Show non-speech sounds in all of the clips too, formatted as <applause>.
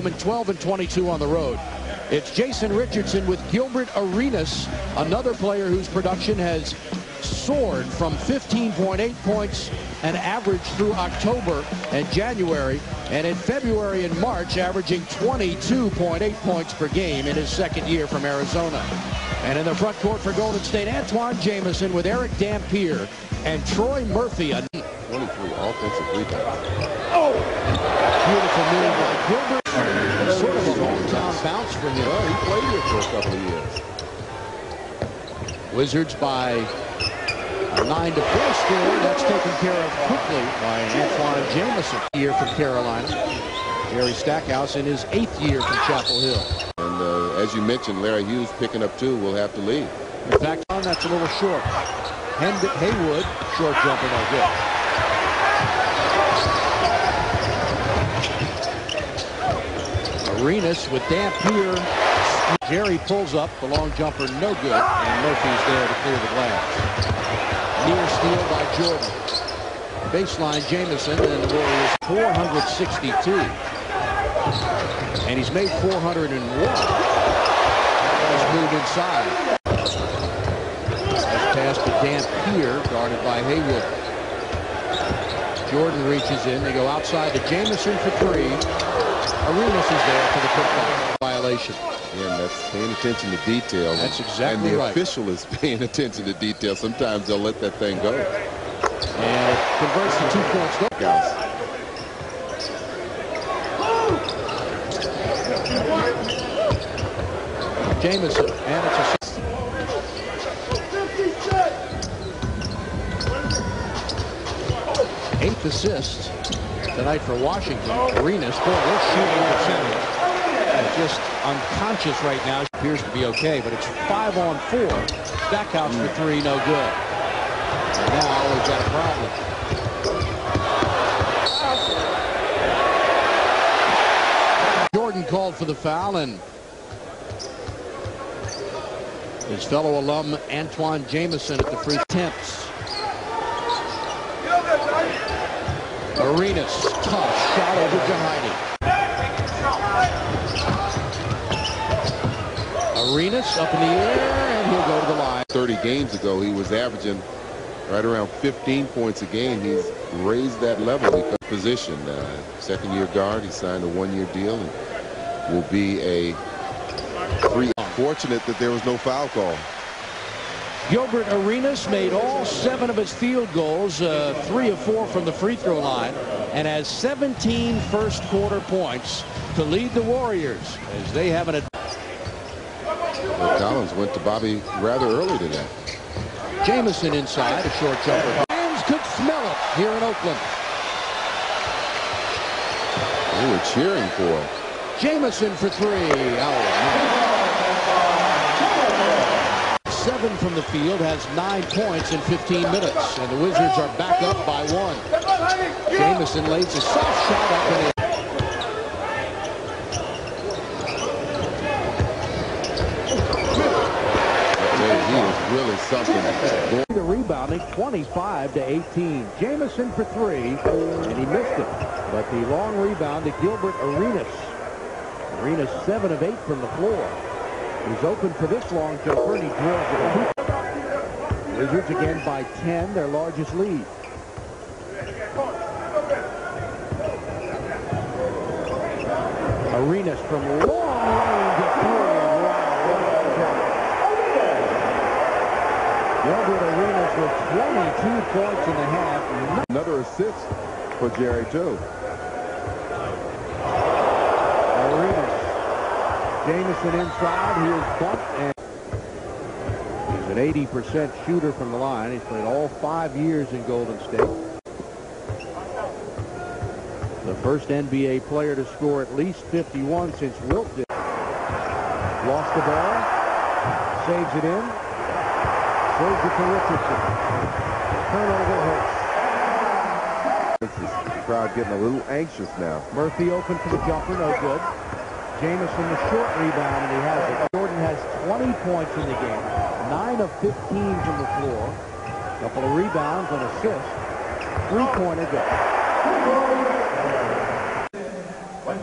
home and 12 and 22 on the road. It's Jason Richardson with Gilbert Arenas, another player whose production has soared from 15.8 points an average through October and January, and in February and March averaging 22.8 points per game in his second year from Arizona. And in the front court for Golden State, Antawn Jamison with Erick Dampier and Troy Murphy. 23 offensive rebounds. Oh! Beautiful move by Gilbert. Sort of a hometown bounce for him. Well, he played here for a couple of years. Wizards by a 9 to 4 score. That's taken care of quickly by Antawn Jamison here from Carolina. Jerry Stackhouse in his eighth year from Chapel Hill. And uh, as you mentioned, Larry Hughes picking up two will have to leave. In fact, that's a little short. Hend Haywood, short jumper, no good. Arenas with Dampier. Jerry pulls up, the long jumper no good, and Murphy's there to clear the glass. Near steal by Jordan. Baseline Jamison, and the Warriors 462. And he's made 401. Let's move inside. Pass to Dampier, guarded by Haywood. Jordan reaches in. They go outside to Jamison for three. Arenas is there for the putback violation. Yeah, and that's paying attention to detail. That's exactly And the right. official is <laughs> paying attention to detail. Sometimes they'll let that thing go. And it converts to two points. Guys, Jamison, and it's a eighth assist tonight for Washington. Arenas, boy, they're shooting percentage. Just unconscious right now. Appears to be okay, but it's five on four. Stackhouse for three, no good. And now we've got a problem. Jordan called for the foul, and his fellow alum Antawn Jamison at the free attempts. Arenas, tough shot over Jahidi. Arenas up in the air, and he'll go to the line. 30 games ago, he was averaging right around 15 points a game. He's raised that level because position. Uh, second year guard, he signed a one-year deal and will be a three. Fortunate that there was no foul call. Gilbert Arenas made all seven of his field goals, uh, three of four from the free throw line, and has 17 first quarter points to lead the Warriors as they have an ad- Well, Collins went to Bobby rather early today. Jamison inside, a short jumper. Fans could smell it here in Oakland. They were cheering for. Jamison for three. Oh, Seven from the field, has nine points in 15 minutes, and the Wizards are back up by one. Jamison lays a soft shot up and in. I tell you, he is really something. The rebounding 25 to 18. Jamison for three, and he missed it. But the long rebound to Gilbert Arenas. Arenas seven of eight from the floor. He's open for this long jumper, and he drills it. Wizards again by 10, their largest lead. Arenas from long range at three. and wow, a. Gilbert Arenas with 22 points in the half. Another assist for Jerry, too. Arenas. Jamison inside. He is bumped and he's an 80% shooter from the line. He's played all five years in Golden State. The first NBA player to score at least 51 since Wilt did. Lost the ball. Saves it in. Saves it to Richardson. Turnover hurts. This crowd getting a little anxious now. Murphy open for the jumper, no good. Jamison the short rebound, and he has it. Jordan has 20 points in the game, 9 of 15 from the floor, couple of rebounds and assists, three-pointer good.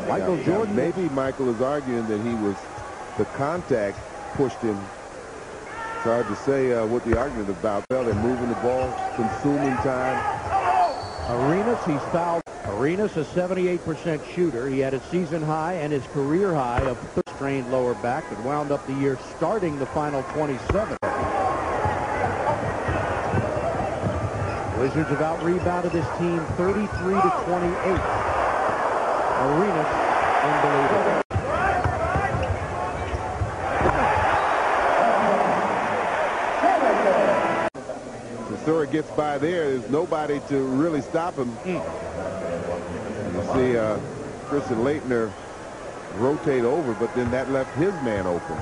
Michael now Jordan. maybe Michael is arguing that he was the contact pushed him. It's hard to say uh, what the argument about. Well, they're moving the ball, consuming time. Arenas, he's fouled. Arenas, a 78% shooter. He had a season high and his career high of strained lower back that wound up the year starting the final 27. Wizards have out-rebounded this team 33 to 28. Arenas, unbelievable. Tesoro gets by there. There's nobody to really stop him. You see uh, Christian Laettner rotate over, but then that left his man open.